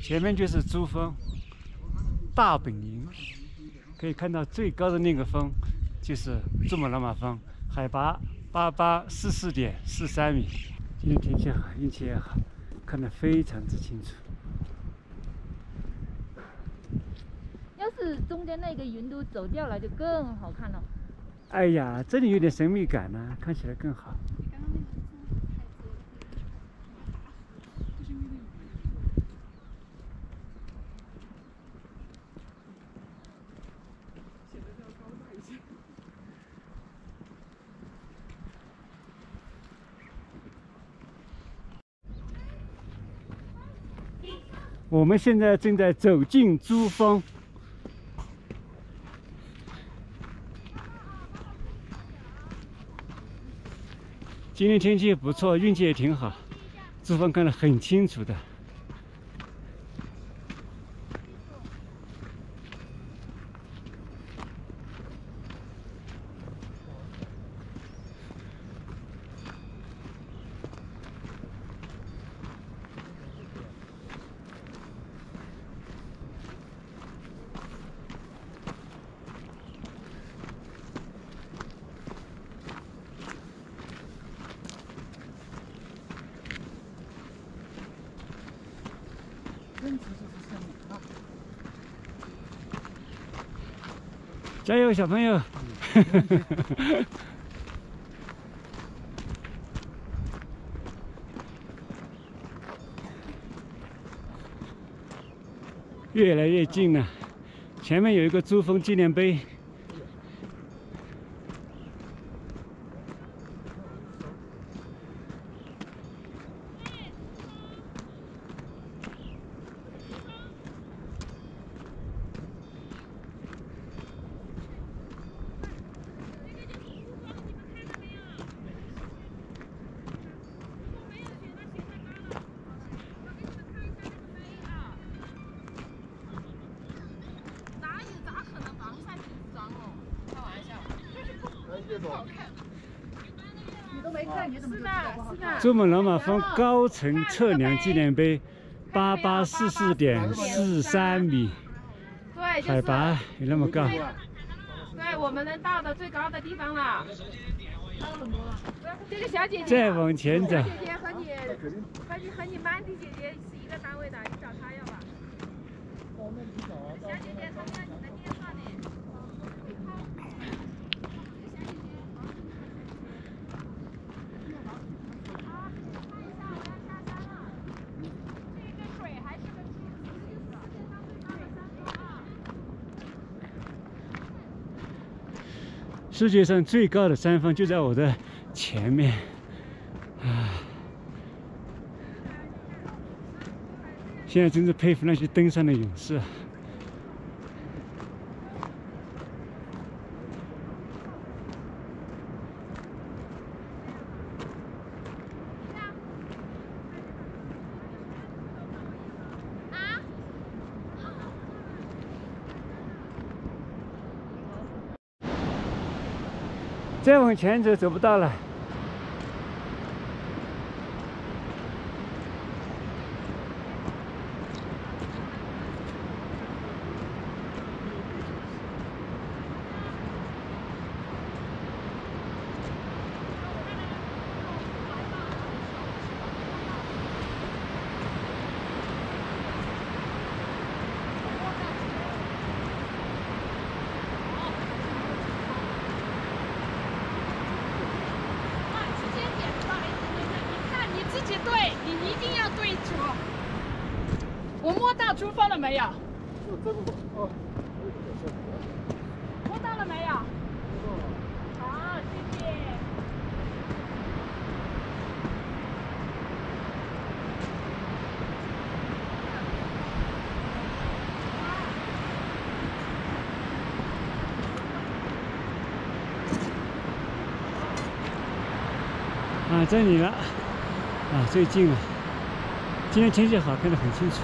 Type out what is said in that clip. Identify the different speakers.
Speaker 1: 前面就是珠峰大本营，可以看到最高的那个峰就是珠穆朗玛峰，海拔八八四四点四三米。今天天气好，运气也好，看得非常之清楚。
Speaker 2: 要是中间那个云都走掉了，就更好看了。
Speaker 1: 哎呀，这里有点神秘感呢，看起来更好。我们现在正在走进珠峰。今天天气不错，运气也挺好，珠峰看得很清楚的。加油，小朋友！越来越近了，前面有一个珠峰纪念碑。珠穆朗玛峰高层测量纪念碑，八八四四点四三米，
Speaker 3: 对，
Speaker 1: 海拔有那么高。
Speaker 3: 对，我们能到的最高的地方了。这个小姐姐，
Speaker 1: 再往前走。
Speaker 3: 姐姐和你和你和你曼迪姐姐是一个单位的，你找她要吧。小姐姐，她要你的电话呢。
Speaker 1: 世界上最高的山峰就在我的前面，啊！现在真是佩服那些登山的勇士。再往前走，走不到了。
Speaker 3: 摸到珠峰了没有？摸到了没有？好，谢谢。
Speaker 1: 啊，这里了，啊，最近了。今天天气好，看得很清楚。